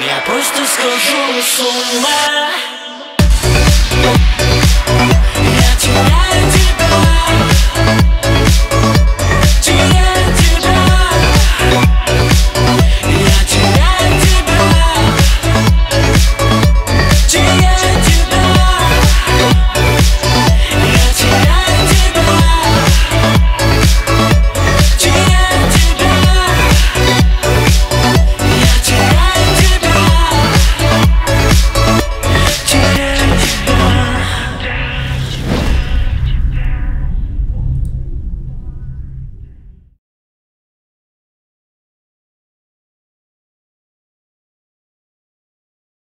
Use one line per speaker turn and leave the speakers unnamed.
Я просто схожу с ума